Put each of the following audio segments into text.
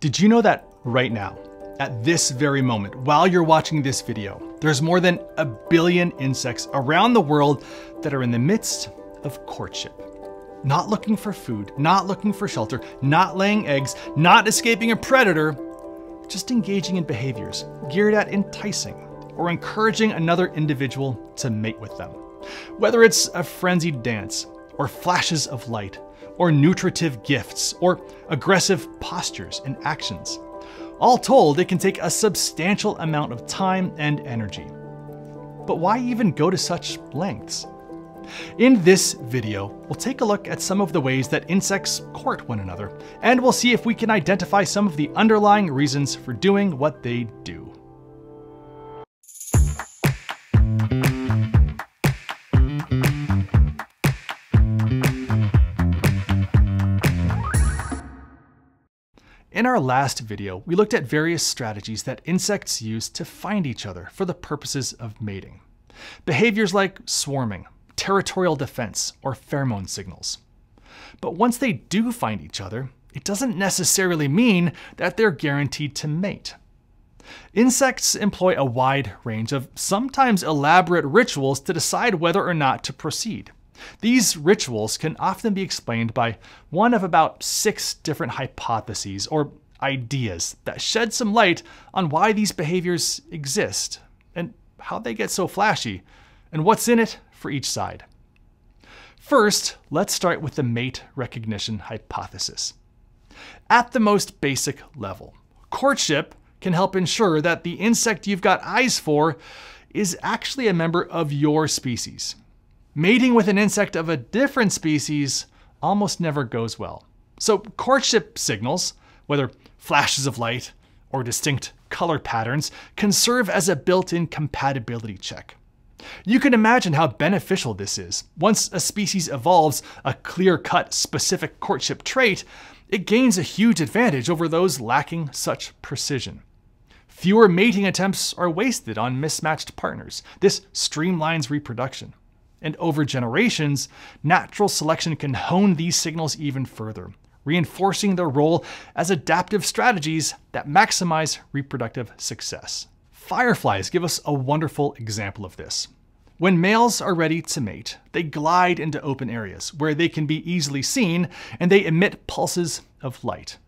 Did you know that right now, at this very moment, while you're watching this video, there's more than a billion insects around the world that are in the midst of courtship. Not looking for food, not looking for shelter, not laying eggs, not escaping a predator, just engaging in behaviors geared at enticing or encouraging another individual to mate with them. Whether it's a frenzied dance, or flashes of light, or nutritive gifts, or aggressive postures and actions. All told, it can take a substantial amount of time and energy. But why even go to such lengths? In this video, we'll take a look at some of the ways that insects court one another, and we'll see if we can identify some of the underlying reasons for doing what they do. In our last video, we looked at various strategies that insects use to find each other for the purposes of mating. Behaviors like swarming, territorial defense, or pheromone signals. But once they do find each other, it doesn't necessarily mean that they're guaranteed to mate. Insects employ a wide range of sometimes elaborate rituals to decide whether or not to proceed. These rituals can often be explained by one of about six different hypotheses or ideas that shed some light on why these behaviors exist and how they get so flashy and what's in it for each side. First, let's start with the mate recognition hypothesis. At the most basic level, courtship can help ensure that the insect you've got eyes for is actually a member of your species. Mating with an insect of a different species almost never goes well. So courtship signals, whether flashes of light or distinct color patterns, can serve as a built-in compatibility check. You can imagine how beneficial this is. Once a species evolves a clear-cut specific courtship trait, it gains a huge advantage over those lacking such precision. Fewer mating attempts are wasted on mismatched partners. This streamlines reproduction. And over generations, natural selection can hone these signals even further, reinforcing their role as adaptive strategies that maximize reproductive success. Fireflies give us a wonderful example of this. When males are ready to mate, they glide into open areas where they can be easily seen and they emit pulses of light.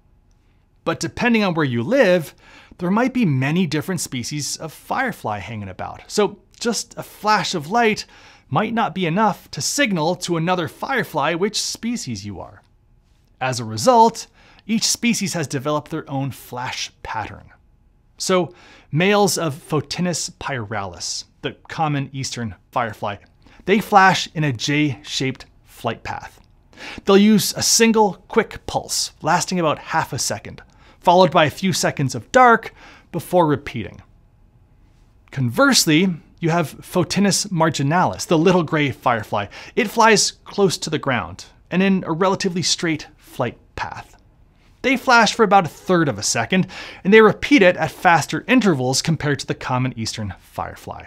But depending on where you live, there might be many different species of firefly hanging about. So just a flash of light might not be enough to signal to another firefly which species you are. As a result, each species has developed their own flash pattern. So males of Photinus pyralis, the common eastern firefly, they flash in a J-shaped flight path. They'll use a single quick pulse, lasting about half a second, followed by a few seconds of dark before repeating. Conversely, you have Photinus marginalis, the little gray firefly. It flies close to the ground and in a relatively straight flight path. They flash for about a third of a second, and they repeat it at faster intervals compared to the common eastern firefly.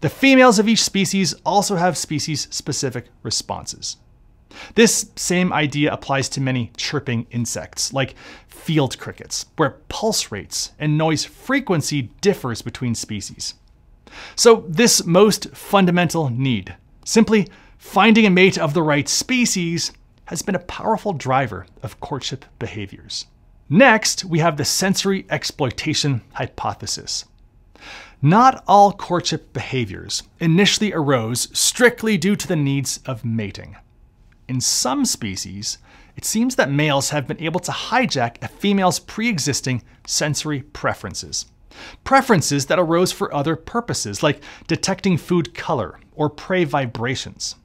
The females of each species also have species-specific responses. This same idea applies to many chirping insects, like field crickets, where pulse rates and noise frequency differs between species. So this most fundamental need, simply finding a mate of the right species, has been a powerful driver of courtship behaviors. Next, we have the sensory exploitation hypothesis. Not all courtship behaviors initially arose strictly due to the needs of mating. In some species, it seems that males have been able to hijack a female's pre-existing sensory preferences. Preferences that arose for other purposes, like detecting food color or prey vibrations.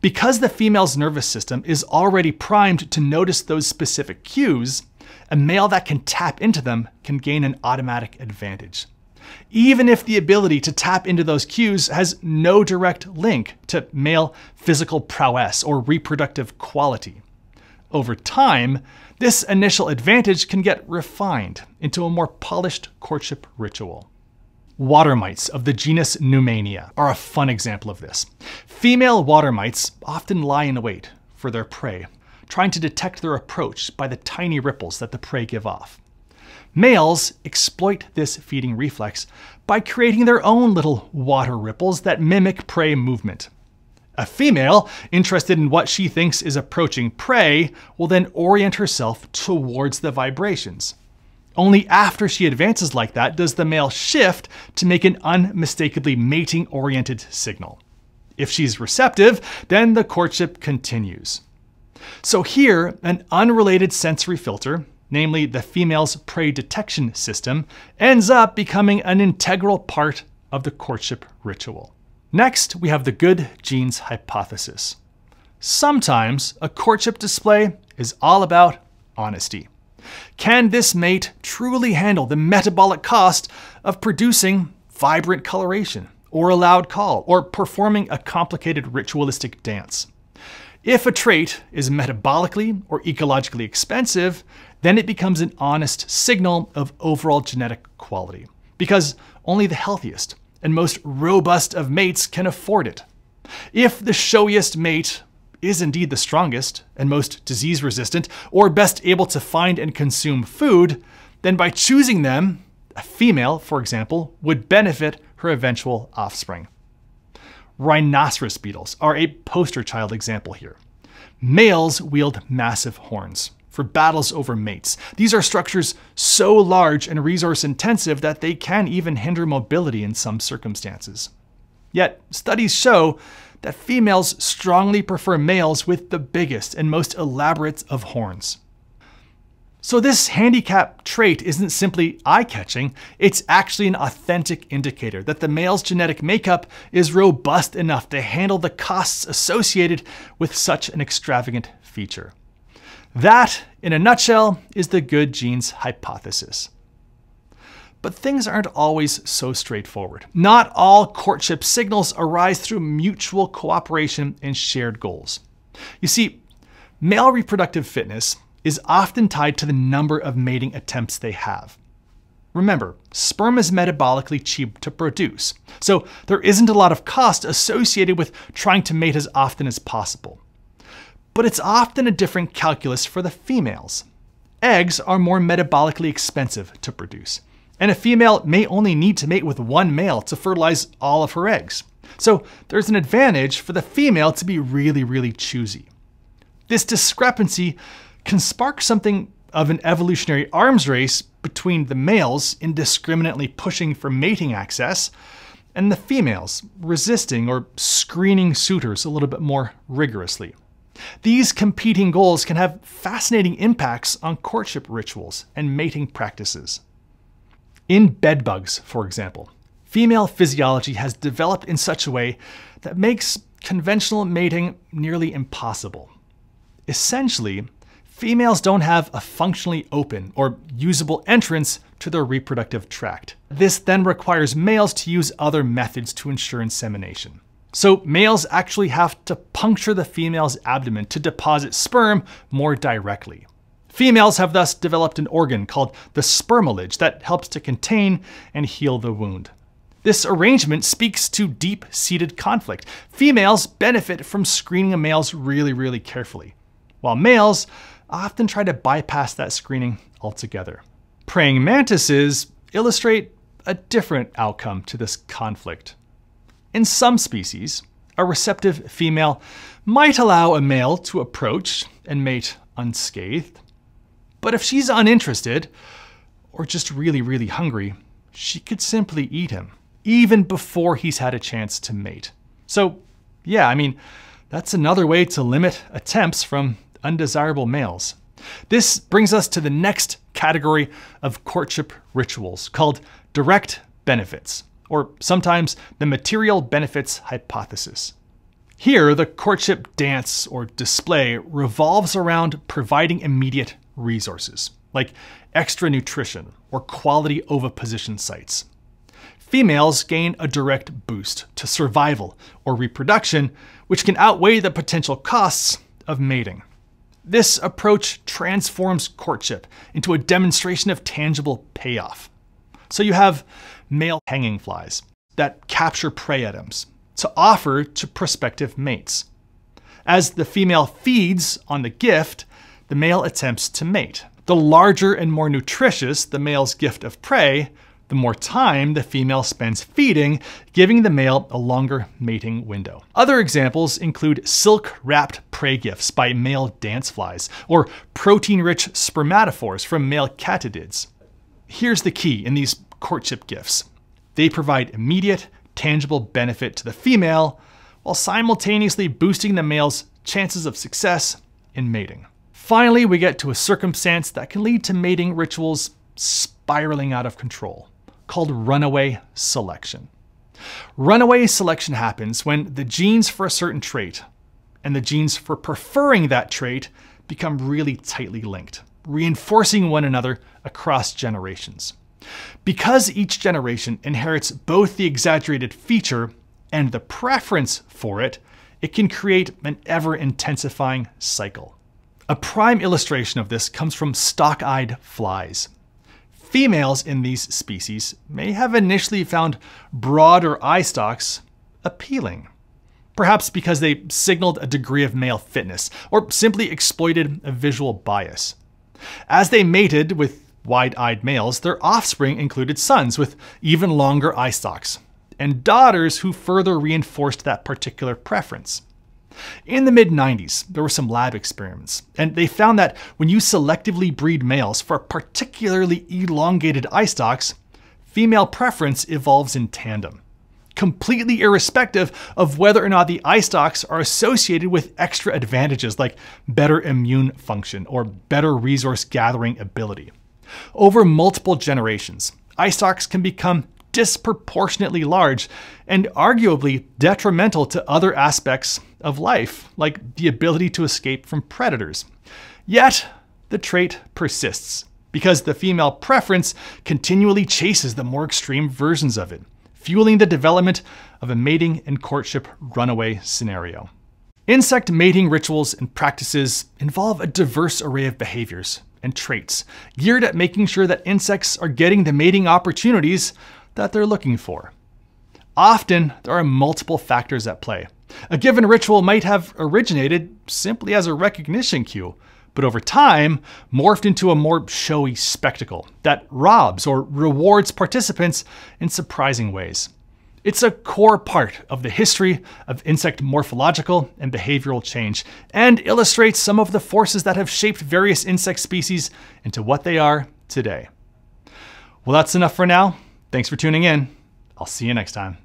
Because the female's nervous system is already primed to notice those specific cues, a male that can tap into them can gain an automatic advantage. Even if the ability to tap into those cues has no direct link to male physical prowess or reproductive quality. Over time, this initial advantage can get refined into a more polished courtship ritual. Water mites of the genus Neumania are a fun example of this. Female water mites often lie in wait for their prey, trying to detect their approach by the tiny ripples that the prey give off. Males exploit this feeding reflex by creating their own little water ripples that mimic prey movement. A female, interested in what she thinks is approaching prey, will then orient herself towards the vibrations. Only after she advances like that does the male shift to make an unmistakably mating oriented signal. If she's receptive, then the courtship continues. So here, an unrelated sensory filter, namely the female's prey detection system, ends up becoming an integral part of the courtship ritual. Next, we have the good genes hypothesis. Sometimes a courtship display is all about honesty. Can this mate truly handle the metabolic cost of producing vibrant coloration, or a loud call, or performing a complicated ritualistic dance? If a trait is metabolically or ecologically expensive, then it becomes an honest signal of overall genetic quality, because only the healthiest and most robust of mates can afford it. If the showiest mate is indeed the strongest and most disease resistant, or best able to find and consume food, then by choosing them, a female, for example, would benefit her eventual offspring. Rhinoceros beetles are a poster child example here. Males wield massive horns for battles over mates. These are structures so large and resource intensive that they can even hinder mobility in some circumstances. Yet, studies show that females strongly prefer males with the biggest and most elaborate of horns. So this handicap trait isn't simply eye-catching, it's actually an authentic indicator that the male's genetic makeup is robust enough to handle the costs associated with such an extravagant feature. That, in a nutshell, is the good genes hypothesis. But things aren't always so straightforward. Not all courtship signals arise through mutual cooperation and shared goals. You see, male reproductive fitness is often tied to the number of mating attempts they have. Remember, sperm is metabolically cheap to produce, so there isn't a lot of cost associated with trying to mate as often as possible but it's often a different calculus for the females. Eggs are more metabolically expensive to produce, and a female may only need to mate with one male to fertilize all of her eggs. So there's an advantage for the female to be really, really choosy. This discrepancy can spark something of an evolutionary arms race between the males indiscriminately pushing for mating access and the females resisting or screening suitors a little bit more rigorously. These competing goals can have fascinating impacts on courtship rituals and mating practices. In bedbugs, for example, female physiology has developed in such a way that makes conventional mating nearly impossible. Essentially, females don't have a functionally open or usable entrance to their reproductive tract. This then requires males to use other methods to ensure insemination. So males actually have to puncture the female's abdomen to deposit sperm more directly. Females have thus developed an organ called the spermalege that helps to contain and heal the wound. This arrangement speaks to deep-seated conflict. Females benefit from screening a males really, really carefully, while males often try to bypass that screening altogether. Praying mantises illustrate a different outcome to this conflict. In some species, a receptive female might allow a male to approach and mate unscathed. But if she's uninterested, or just really, really hungry, she could simply eat him, even before he's had a chance to mate. So, yeah, I mean, that's another way to limit attempts from undesirable males. This brings us to the next category of courtship rituals called direct benefits or sometimes the material benefits hypothesis. Here, the courtship dance or display revolves around providing immediate resources, like extra nutrition or quality oviposition sites. Females gain a direct boost to survival or reproduction, which can outweigh the potential costs of mating. This approach transforms courtship into a demonstration of tangible payoff. So you have male hanging flies that capture prey items to offer to prospective mates. As the female feeds on the gift, the male attempts to mate. The larger and more nutritious the male's gift of prey, the more time the female spends feeding, giving the male a longer mating window. Other examples include silk wrapped prey gifts by male dance flies, or protein rich spermatophores from male katydids. Here's the key in these courtship gifts they provide immediate, tangible benefit to the female while simultaneously boosting the male's chances of success in mating. Finally, we get to a circumstance that can lead to mating rituals spiraling out of control called runaway selection. Runaway selection happens when the genes for a certain trait and the genes for preferring that trait become really tightly linked, reinforcing one another across generations. Because each generation inherits both the exaggerated feature and the preference for it, it can create an ever intensifying cycle. A prime illustration of this comes from stalk eyed flies. Females in these species may have initially found broader eye stalks appealing, perhaps because they signaled a degree of male fitness or simply exploited a visual bias. As they mated with wide eyed males, their offspring included sons with even longer eye stalks, and daughters who further reinforced that particular preference. In the mid 90s, there were some lab experiments, and they found that when you selectively breed males for particularly elongated eye stalks, female preference evolves in tandem, completely irrespective of whether or not the eye stalks are associated with extra advantages like better immune function or better resource gathering ability. Over multiple generations, stalks can become disproportionately large and arguably detrimental to other aspects of life, like the ability to escape from predators. Yet, the trait persists because the female preference continually chases the more extreme versions of it, fueling the development of a mating and courtship runaway scenario. Insect mating rituals and practices involve a diverse array of behaviors and traits geared at making sure that insects are getting the mating opportunities that they're looking for. Often, there are multiple factors at play. A given ritual might have originated simply as a recognition cue, but over time morphed into a more showy spectacle that robs or rewards participants in surprising ways. It's a core part of the history of insect morphological and behavioral change, and illustrates some of the forces that have shaped various insect species into what they are today. Well, that's enough for now. Thanks for tuning in. I'll see you next time.